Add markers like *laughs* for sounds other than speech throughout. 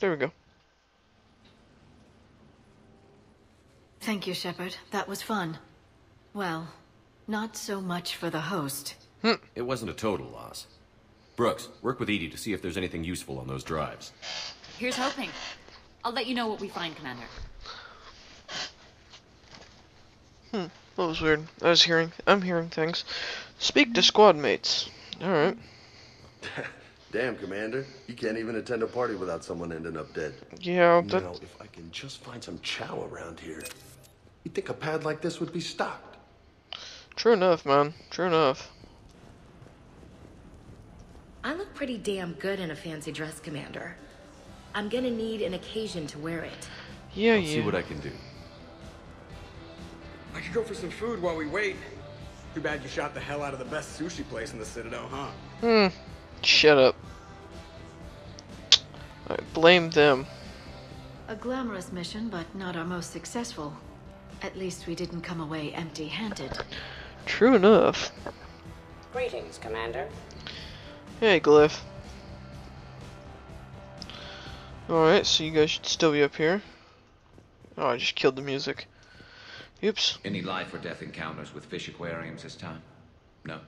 There we go. Thank you, Shepard. That was fun. Well, not so much for the host. It wasn't a total loss. Brooks, work with EDI to see if there's anything useful on those drives. Here's hoping. I'll let you know what we find, Commander. Hmm. That was weird. I was hearing. I'm hearing things. Speak to squad mates. All right. *laughs* Damn, Commander. You can't even attend a party without someone ending up dead. Yeah. That. Now, if I can just find some chow around here, you'd think a pad like this would be stocked. True enough, man. True enough. I look pretty damn good in a fancy dress, Commander. I'm gonna need an occasion to wear it. Yeah, I'll yeah. see what I can do. I could go for some food while we wait. Too bad you shot the hell out of the best sushi place in the Citadel, huh? Hmm. Shut up. I blame them. A glamorous mission, but not our most successful. At least we didn't come away empty-handed. True enough. Greetings, Commander. Hey, Glyph. Alright, so you guys should still be up here. Oh, I just killed the music. Oops. Any life or death encounters with fish aquariums this time? No?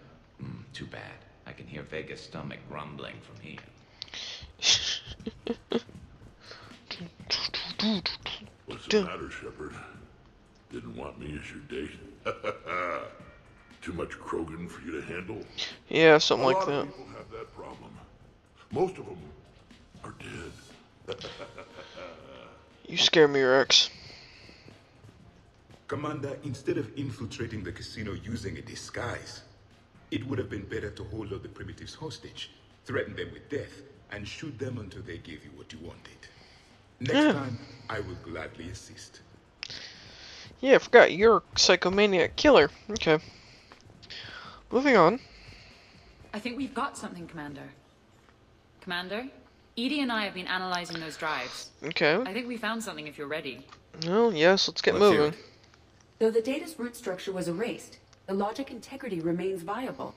Mm, too bad. I can hear Vega's stomach grumbling from here. What's the matter, Shepard? Didn't want me as your date? *laughs* Too much Krogan for you to handle? Yeah, something a like lot that. of people have that problem. Most of them are dead. *laughs* You scare me, Wrex. Commander, instead of infiltrating the casino using a disguise, it would have been better to hold all the primitives hostage, threaten them with death, and shoot them until they gave you what you wanted. Next Yeah. time, I will gladly assist. Yeah, I forgot. You're a psychomaniac killer. Okay. Moving on. I think we've got something, Commander. Commander, EDI and I have been analyzing those drives. Okay. I think we found something if you're ready. Well, yes, let's get Let's hear moving. it. Though the data's root structure was erased, the logic integrity remains viable.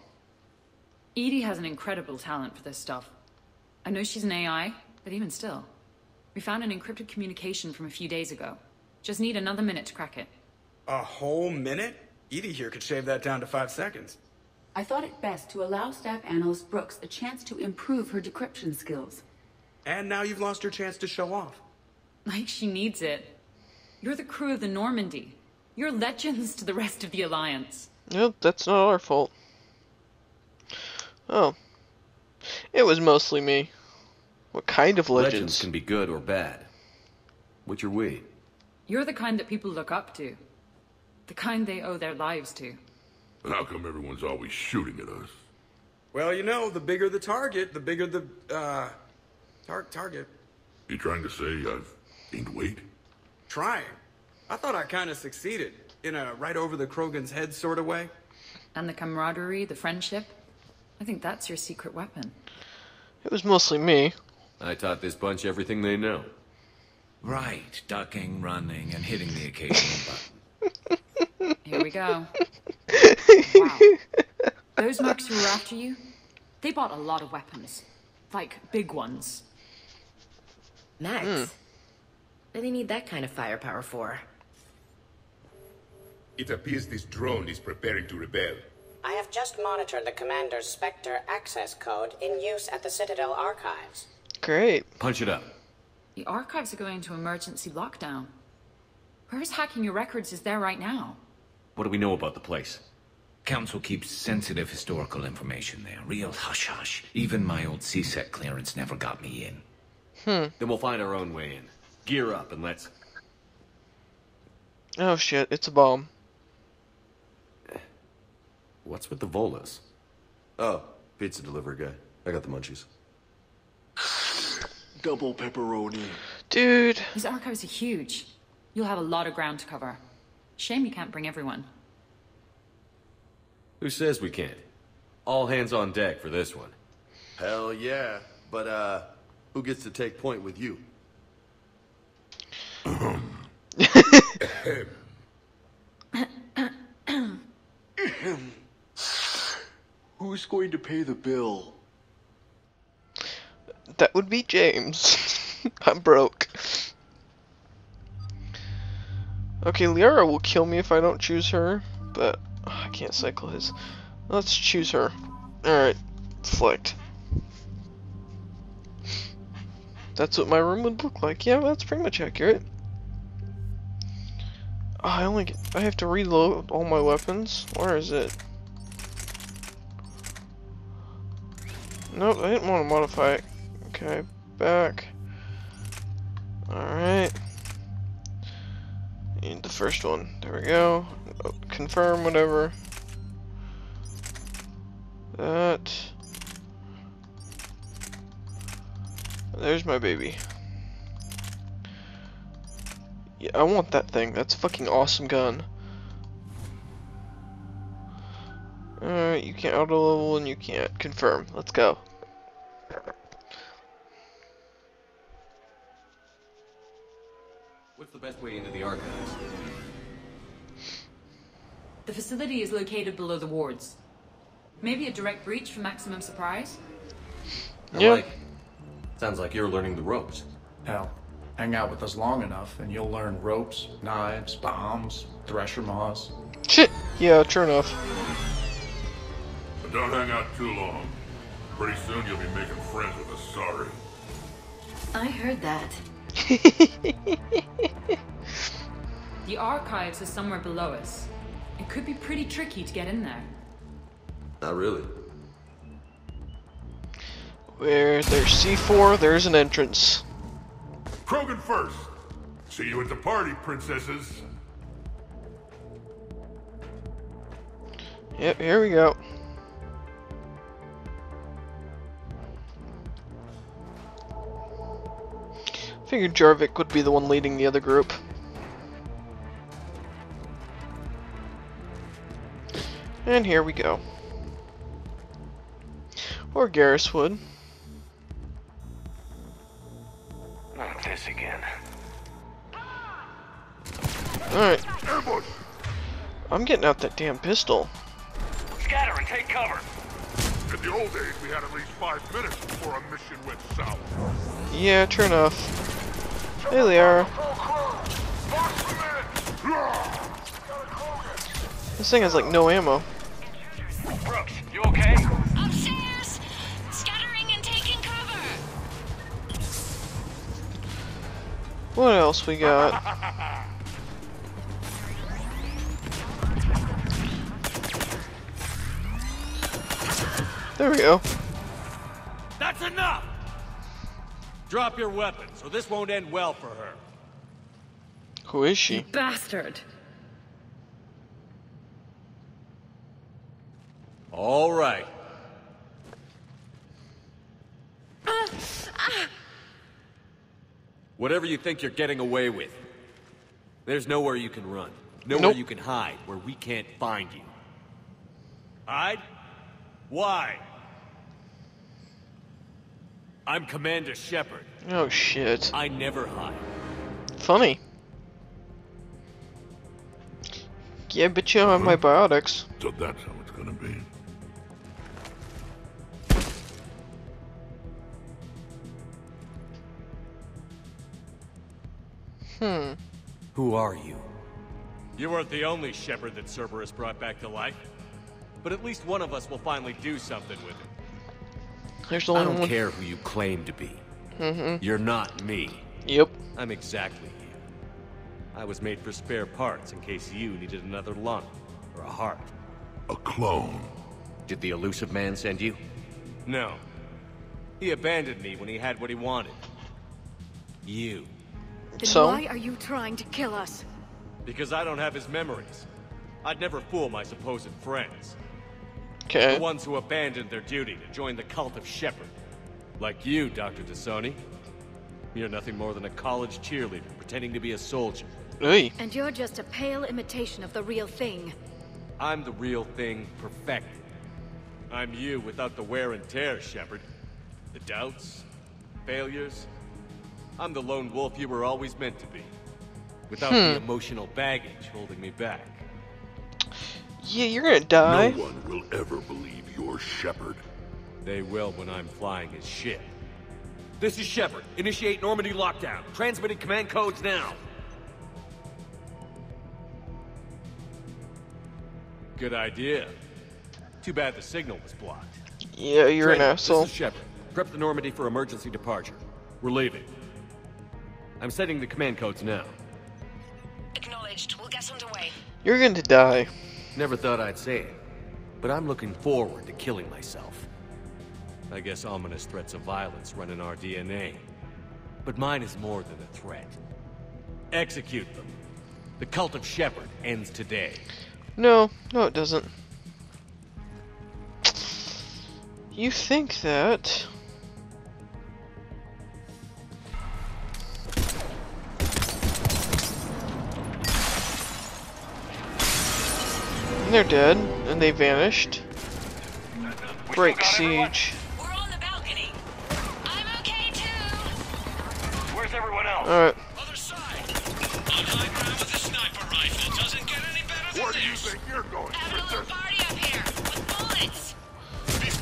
EDI has an incredible talent for this stuff. I know she's an AI, but even still. We found an encrypted communication from a few days ago. Just need another minute to crack it. A whole minute? EDI here could shave that down to five seconds. I thought it best to allow Staff Analyst Brooks a chance to improve her decryption skills. And now you've lost your chance to show off. Like she needs it. You're the crew of the Normandy. You're legends to the rest of the Alliance. Nope, that's not our fault. Oh. It was mostly me. What kind of Legends legends? can be good or bad. Which are we? You're the kind that people look up to. The kind they owe their lives to. But how come everyone's always shooting at us? Well, you know, the bigger the target, the bigger the, uh, tar- target. You trying to say I've gained weight? Trying. I thought I kind of succeeded. In a right over the Krogan's head sort of way. And the camaraderie, the friendship. I think that's your secret weapon. It was mostly me. I taught this bunch everything they know. Right, ducking, running, and hitting the occasional *laughs* button. Here we go. Wow. *laughs* Those mercs who were after you, they bought a lot of weapons. Like, big ones. Max, Hmm. what do they need that kind of firepower for? It appears this drone is preparing to rebel. I have just monitored the Commander's Spectre access code in use at the Citadel archives. Great. Punch it up. The archives are going into emergency lockdown. Whoever's hacking your records is there right now. What do we know about the place? Council keeps sensitive historical information there. Real hush-hush. Even my old C-Sec clearance never got me in. Hmm. Then we'll find our own way in. Gear up and let's. Oh shit, it's a bomb. What's with the Volus? Oh, pizza delivery guy. I got the munchies. Double pepperoni. Dude. These archives are huge. You'll have a lot of ground to cover. Shame you can't bring everyone. Who says we can't? All hands on deck for this one. Hell yeah. But, uh, who gets to take point with you? Who's going to pay the bill? That would be James. *laughs* I'm broke. Okay, Liara will kill me if I don't choose her, but oh, I can't cycle his. Let's choose her. Alright, flicked. That's what my room would look like. Yeah, that's pretty much accurate. Oh, I only get, I have to reload all my weapons. Where is it? Nope, I didn't want to modify it. Okay, back. Alright. Need the first one. There we go. Oh, confirm, whatever. That. There's my baby. Yeah, I want that thing. That's a fucking awesome gun. Alright, you can't auto level and you can't confirm. Let's go. What's the best way into the archives? The facility is located below the wards. Maybe a direct breach for maximum surprise? Yeah. like. Sounds like you're learning the ropes. Hell, hang out with us long enough and you'll learn ropes, knives, bombs, thresher maws. Shit! Yeah, true enough. But don't hang out too long. Pretty soon you'll be making friends with a sorry. I heard that. *laughs* The archives are somewhere below us. It could be pretty tricky to get in there. Not really. Where there's C4, there's an entrance. Krogan first. See you at the party, princesses. Yep, here we go. Figured Javik would be the one leading the other group. And here we go. Or Garrus would. Not this again. Alright. Ambush! I'm getting out that damn pistol. Scatter and take cover. In the old days, we had at least five minutes before a mission went south. Yeah, true enough. Hey, are. This thing has like no ammo. Brooks, you okay? Upstairs! Scattering and taking cover! What else we got? There we go. That's enough! Drop your weapons, or this won't end well for her. Who is she? Bastard! All right. Uh, uh. Whatever you think you're getting away with, there's nowhere you can run. Nowhere Nope. you can hide where we can't find you. Hide? Why? I'm Commander Shepard. Oh shit. I never hide. Funny. Yeah, but you have my biotics. So that's how it's gonna be. Hmm. Who are you? You weren't the only Shepard that Cerberus brought back to life. But at least one of us will finally do something with it. There's the I don't one. care who you claim to be. Mm-hmm. You're not me. Yep. I'm exactly you. I was made for spare parts in case you needed another lung or a heart. A clone. Did the Illusive Man send you? No. He abandoned me when he had what he wanted. You. Then So? why are you trying to kill us? Because I don't have his memories. I'd never fool my supposed friends. Okay. The ones who abandoned their duty to join the cult of Shepard. Like you, Dr. T'Soni. You're nothing more than a college cheerleader pretending to be a soldier. Hey. And you're just a pale imitation of the real thing. I'm the real thing perfected. I'm you without the wear and tear, Shepard. The doubts, failures. I'm the lone wolf you were always meant to be. Without the Hmm. emotional baggage holding me back. Yeah, you're gonna die. No one will ever believe you're Shepard. They will when I'm flying his ship. this is Shepard. Initiate Normandy lockdown. Transmitting command codes now. Good idea. Too bad the signal was blocked. Yeah, you're an asshole. This is Shepard. Prep the Normandy for emergency departure. We're leaving. I'm setting the command codes now. Acknowledged. We'll get underway. You're going to die. Never thought I'd say it, but I'm looking forward to killing myself. I guess ominous threats of violence run in our DNA. But mine is more than a threat. Execute them. The cult of Shepard ends today. No, no, it doesn't. You think that? And they're dead, and they vanished. Break siege. Alright. Where do you think you're going, princess?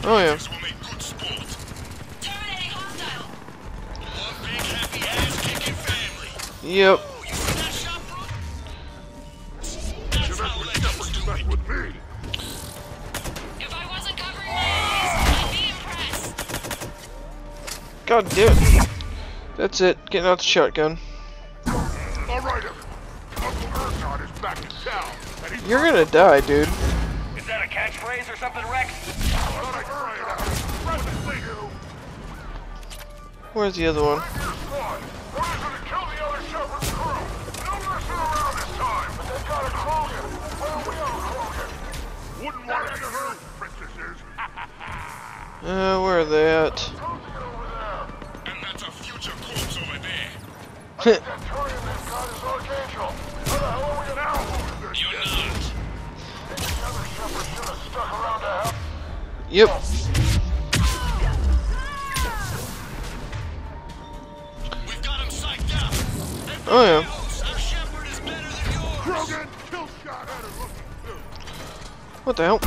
Oh yeah. That's it. Getting out the shotgun. All right, Uncle is back in town, and he's You're gonna die, dude. Is that a catchphrase or something, Wrex? Where's the other one? Wouldn't want any hurt, princesses. Uh, where are they at? *laughs* *laughs* Yep. Oh yeah. What the hell?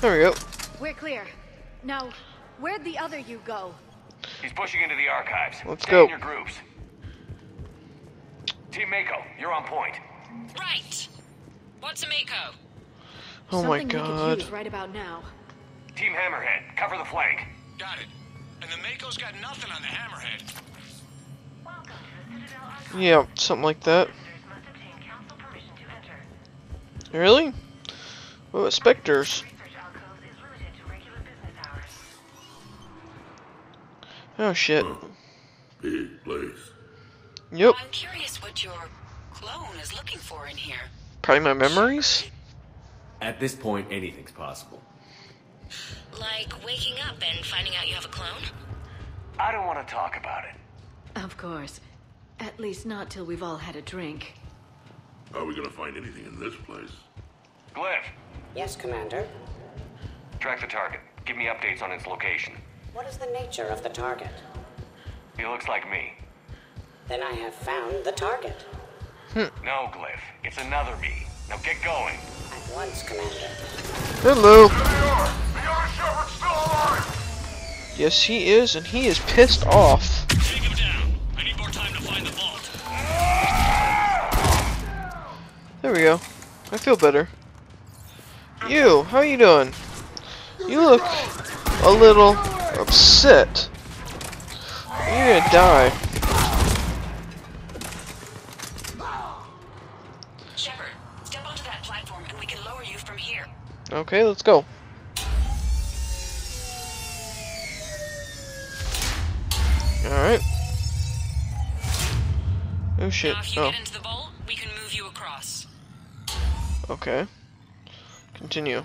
There we go. We're clear. Now, where'd the other you go? He's pushing into the archives. Let's Stay go. in your groups. Team Mako, you're on point. Right. What's a Mako? Oh my Something we could use right about now. Team Hammerhead, cover the flank. Got it. And the Mako's got nothing on the Hammerhead. Yeah, something like that. Really? What about specters? Oh shit. Big place. Yep. I'm curious what your clone is looking for in here. Probably my memories? At this point, anything's possible. Like waking up and finding out you have a clone? I don't want to talk about it. Of course. At least not till we've all had a drink. Are we gonna find anything in this place? Glyph, Yes, Commander. track the target. Give me updates on its location. What is the nature of the target? He looks like me. Then I have found the target. Hmm. No, Glyph. It's another me. Now get going. At once, Commander. Hello. Yes, he is, and he is pissed off. Take him down. I need more time to find the vault. There we go. I feel better. You, how are you doing? You look a little upset. You're gonna die. Shepard, step onto that platform and we can lower you from here. Okay, let's go. Alright. Oh shit. Now if you Oh, get into the vault, we can move you across. okay. Continue.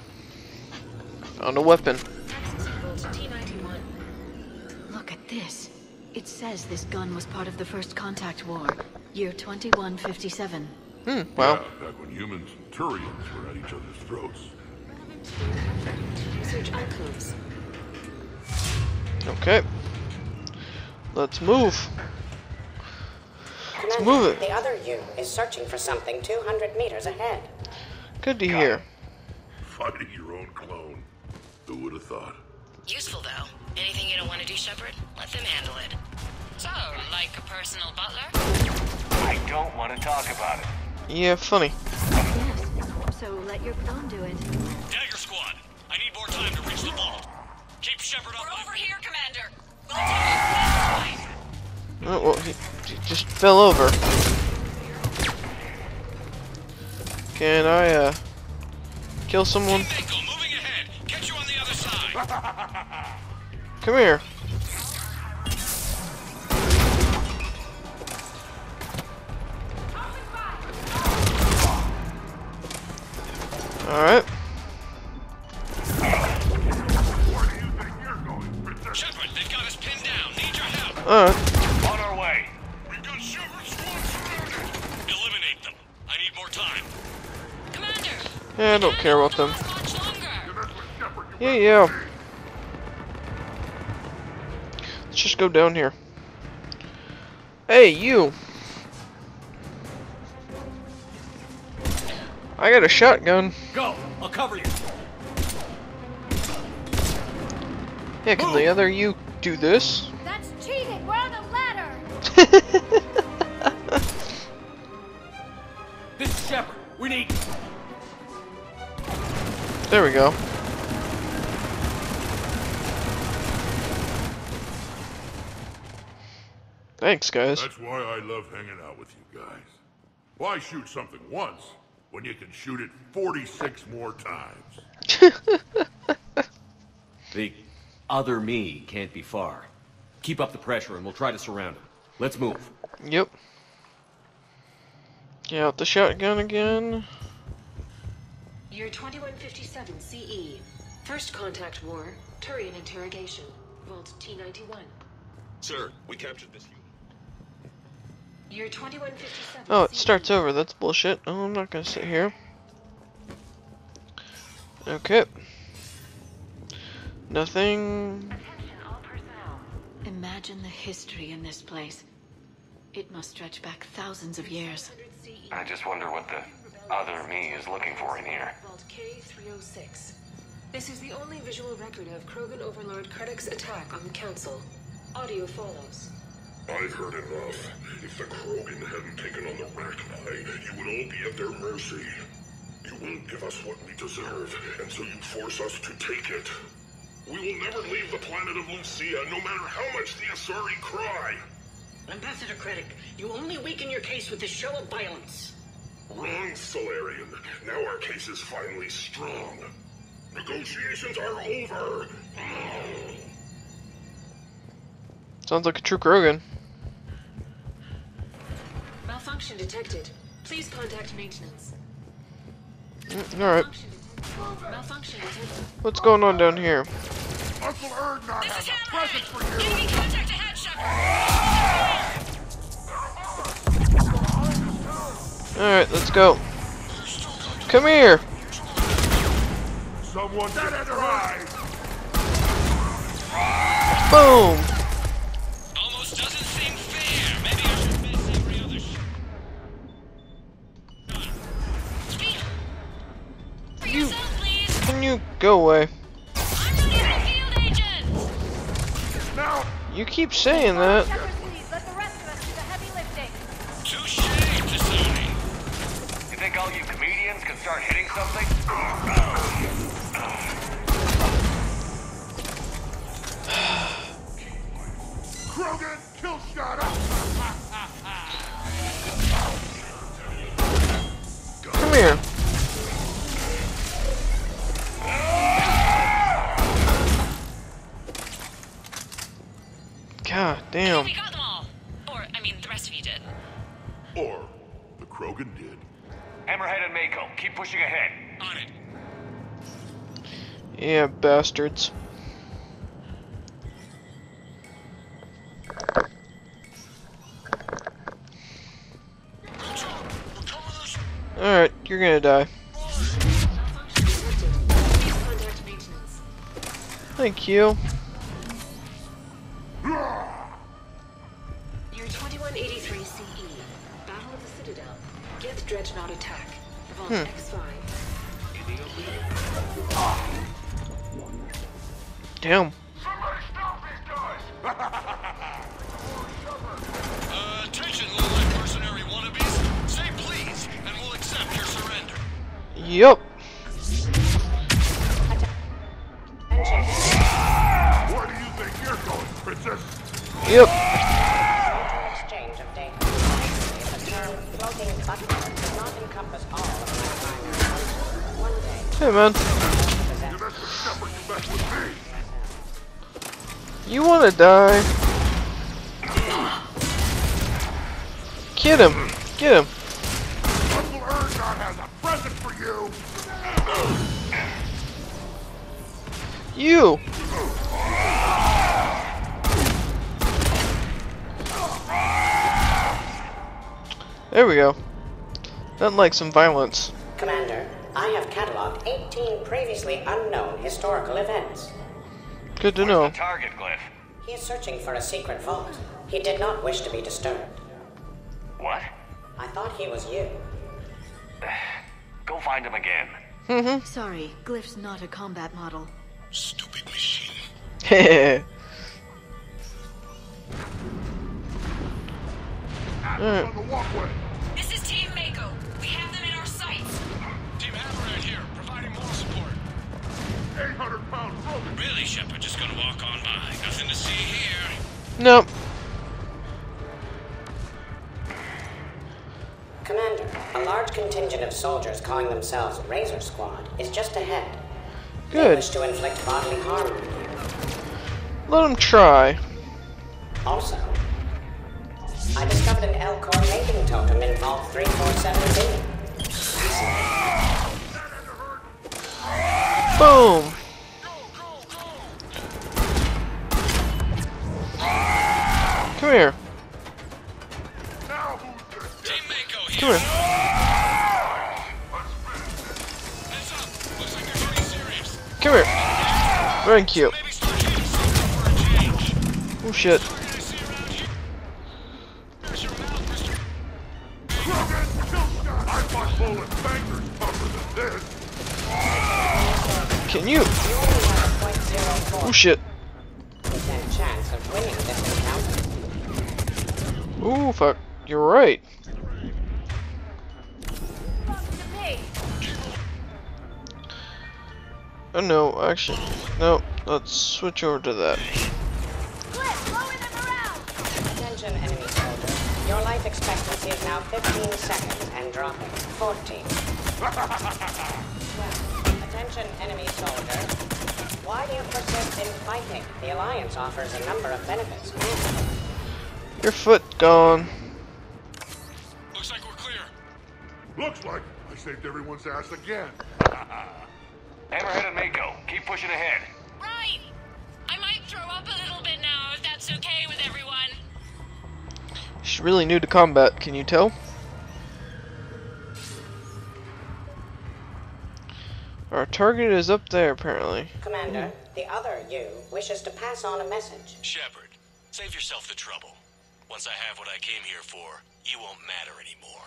Found a weapon. T-91. Look at this. It says this gun was part of the First Contact War, year 2157. Hmm, Yeah, back when humans and Turians were at each other's throats. Research alcoves. Okay. Let's move. Commander, move it. the other you is searching for something 200 meters ahead. Good to hear. Fighting your own clone. Who would have thought? Useful though. Anything you don't want to do, Shepard? Let them handle it. So, like a personal butler? I don't want to talk about it. Yeah, funny. Yes. So let your clone do it. Dagger Squad, I need more time to reach the vault. Keep Shepard up. We're over here, Commander. Oh, well, he, he just fell over. Can I, uh, kill someone? Come here. Alright. Shepard, they've got us pinned down. Need your help. Alright. On our way. We've got Shepard squad surrounded. Eliminate them. I need more time. Commander. Yeah, I don't care about them. Yeah, yeah. Just go down here. Hey, you! I got a shotgun. Go! I'll cover you. Yeah, can the other you do this? That's cheating. We're on a ladder. *laughs* This is Shepard. We need. There we go. Thanks, guys. That's why I love hanging out with you guys. Why shoot something once when you can shoot it 46 more times? *laughs* The other me can't be far. Keep up the pressure and we'll try to surround him. Let's move. Yep. Get out the shotgun again. Year 2157 CE. First contact war. Turian interrogation. Vault T91. Sir, we captured this unit. Year 2157 Oh, it starts over. That's bullshit. Oh, I'm not gonna sit here. Okay. Nothing. Imagine the history in this place. It must stretch back thousands of years. I just wonder what the other me is looking for in here. Vault K306. This is the only visual record of Krogan Overlord Krennic's attack on the Council. Audio follows. I've heard enough. If the Krogan hadn't taken on the Rachni, you would all be at their mercy. You won't give us what we deserve, and so you force us to take it. We will never leave the planet of Lucia, no matter how much the Asari cry. Ambassador Krennic, you only weaken your case with this show of violence. Wrong, Salarian. Now our case is finally strong. Negotiations are over. Sounds like a true Krogan. Malfunction detected. Please contact maintenance. Mm, Alright. Malfunction detected. What's going on down here? Uncle Urdnot has a present for you. Enemy contact ahead, Alright, let's go. Come here! Someone get try. Boom! Go away? You keep saying that. Please let the rest of us do the heavy lifting. Touche, You think all you comedians can start hitting something? Hammerhead and Mako, keep pushing ahead. On it. Yeah, bastards. Alright, you're gonna die. Thank you. Damn. Attention, low-life mercenary wannabes. Say please, and we'll accept your surrender. Yup. Where do you think you're going, princess? Exchange of data. The term floating butler does not encompass all of Hey, man. You wanna die? Get him. Get him. Uncle Urdnot has a present for you. You. There we go. Nothing like some violence. Commander, I have cataloged 18 previously unknown historical events. Good to know. Target, Glyph. He is searching for a secret vault. He did not wish to be disturbed. What? I thought he was you. *sighs* Go find him again. Mm-hmm. Sorry, Glyph's not a combat model. Stupid machine. *laughs* calling themselves Razor Squad is just ahead. They Good. wish to inflict bodily harm on you. Let them try. Also, I discovered an Elcor mating totem in Vault 3417. Boom. Come here. Come here. Thank you. Oh shit. Can you? Oh shit. Ooh fuck. You're right. Oh no, actually, no. Let's switch over to that. Attention, enemy soldier. Your life expectancy is now 15 seconds and dropping. 14. Attention, enemy soldier. Why do you persist in fighting? The Alliance offers a number of benefits. Your foot gone. Looks like we're clear. Looks like I saved everyone's ass again. *laughs* Hammerhead and Mako, keep pushing ahead. Right. I might throw up a little bit now, if that's okay with everyone. She's really new to combat, can you tell? Our target is up there, apparently. Commander, the other you wishes to pass on a message. Shepard, save yourself the trouble. Once I have what I came here for, you won't matter anymore.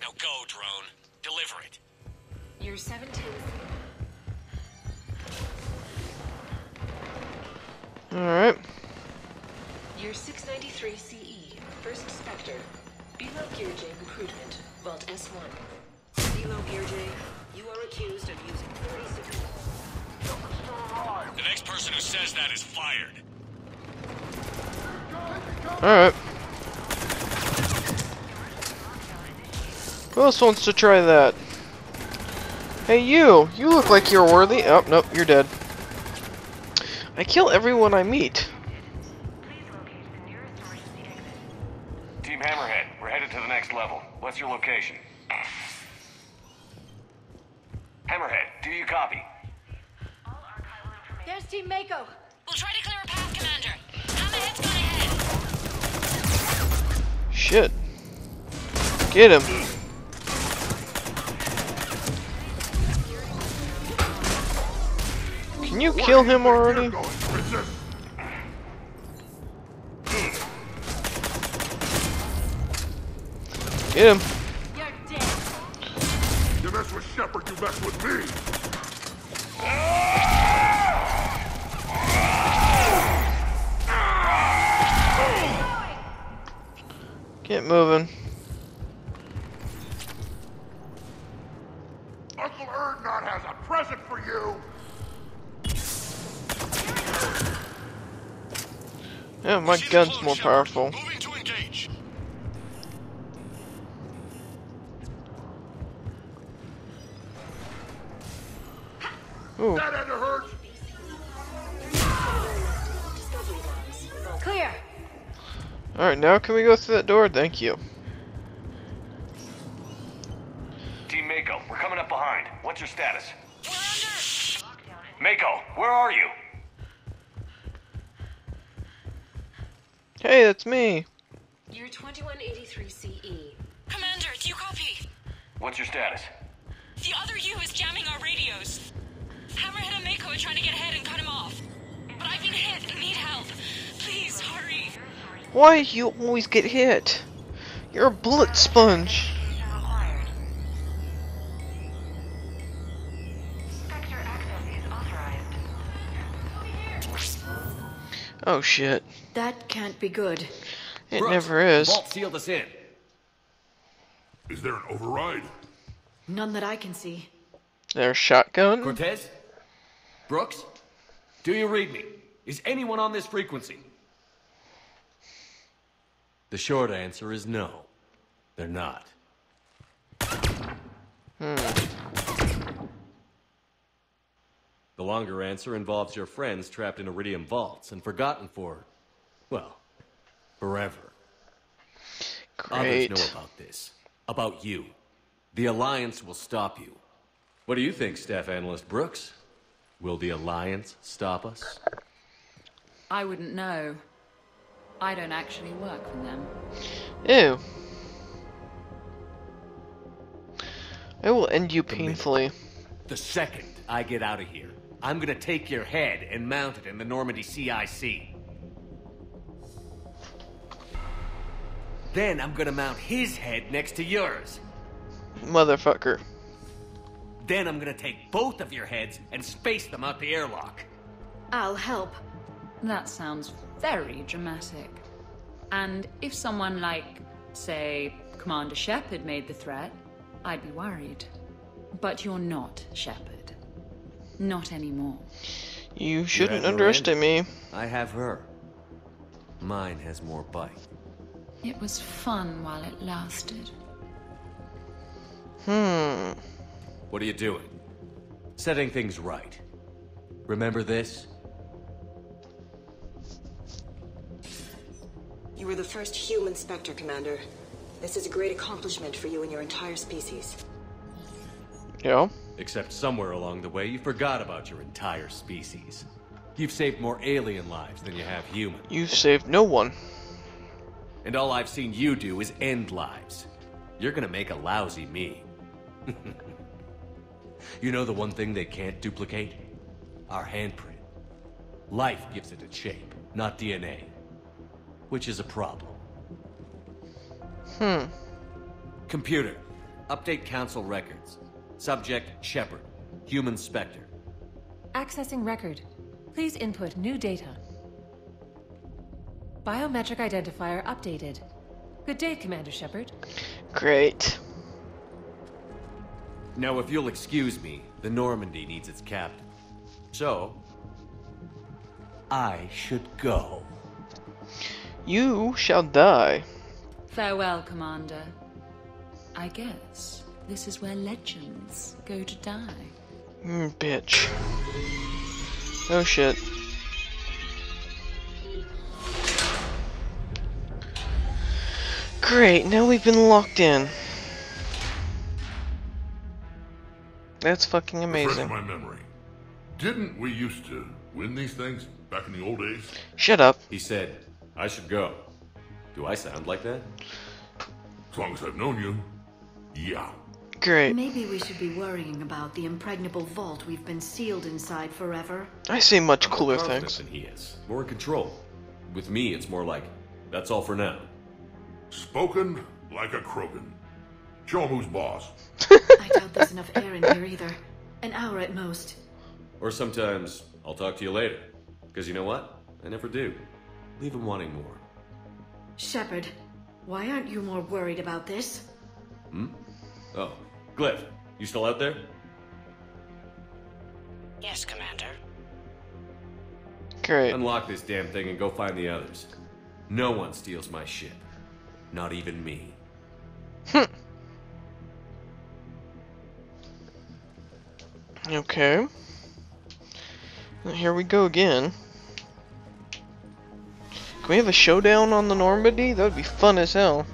Now go, drone. Deliver it. Your 17th. Alright. Your 693 CE. E, First Spectre. Below Gear J recruitment. Vault S1. Below Gear J, you are accused of using 36. The next person who says that is fired. Alright. Who else wants to try that? Hey you! You look like you're worthy. Oh, nope, you're dead. I kill everyone I meet. Team Hammerhead, we're headed to the next level. What's your location? Hammerhead, do you copy? There's Team Mako. We'll try to clear a path, Commander. Hammerhead's gone ahead. Shit. Get him. Can you kill him already? Get him. You mess with Shepard, you mess with me. Get moving. Uncle Urdnot has a present for you. Yeah, my gun's more powerful. Moving. Ooh. That had to hurt. Clear. Alright, now can we go through that door? Thank you. Team Mako, we're coming up behind. What's your status? Mako, where are you? Hey, that's me. Year 2183 CE. Commander, do you copy? What's your status? The other U is jamming our radios. Hammerhead and Mako are trying to get ahead and cut him off. But I've been hit and need help. Please, hurry. Why do you always get hit? You're a bullet sponge. Oh shit. That can't be good. It Brooks, never is. Vault sealed us in. Is there an override? None that I can see. There's shotgun. Cortez? Brooks? Do you read me? Is anyone on this frequency? The short answer is no. They're not. Hmm. The longer answer involves your friends trapped in Iridium vaults and forgotten for, well, forever. Great. Others know about this. About you. The Alliance will stop you. What do you think, Staff Analyst Brooks? Will the Alliance stop us? I wouldn't know. I don't actually work for them. Ew. I will end you painfully. The second I get out of here, I'm gonna take your head and mount it in the Normandy CIC. Then I'm gonna mount his head next to yours. Motherfucker. Then I'm gonna take both of your heads and space them out the airlock. I'll help. That sounds very dramatic. And if someone like, say, Commander Shepard made the threat, I'd be worried. But you're not Shepard. Not anymore. You shouldn't had underestimate me. I have her. Mine has more bite. It was fun while it lasted. Hmm. What are you doing? Setting things right. Remember this? You were the first human Spectre, Commander. This is a great accomplishment for you and your entire species. Yeah. Except somewhere along the way, you forgot about your entire species. You've saved more alien lives than you have human. You've saved no one. And all I've seen you do is end lives. You're gonna make a lousy me. *laughs* you know the one thing they can't duplicate? Our handprint. Life gives it its shape, not DNA. Which is a problem. Hmm. Computer, update council records. Subject, Shepard. Human Spectre. Accessing record. Please input new data. Biometric identifier updated. Good day, Commander Shepard. Great. Now, if you'll excuse me, the Normandy needs its captain. So, I should go. You shall die. Farewell, Commander. I guess this is where legends go to die. Mm, bitch. Oh shit. Great, now we've been locked in. That's fucking Refresh amazing. my memory. Didn't we used to win these things back in the old days? Shut up. He said, I should go. Do I sound like that? As long as I've known you, yeah. Great. Maybe we should be worrying about the impregnable vault we've been sealed inside forever. I see much I'm more cooler things. Than he is. More in control. With me, it's more like, that's all for now. Spoken like a Krogan. Show him who's boss. *laughs* I doubt there's enough air in here either. An hour at most. Or sometimes, I'll talk to you later. Because you know what? I never do. Leave him wanting more. Shepard, Why aren't you more worried about this? Hmm? Oh, Glyph, you still out there? Yes, Commander. Great. Unlock this damn thing and go find the others. No one steals my ship. Not even me. *laughs* Okay. Here we go again. Can we have a showdown on the Normandy? That would be fun as hell.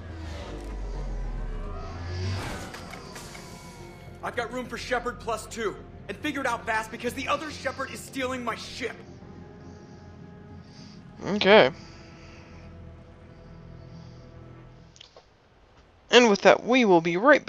I've got room for Shepard plus two, and figure it out fast because the other Shepard is stealing my ship. Okay. And with that, we will be right back.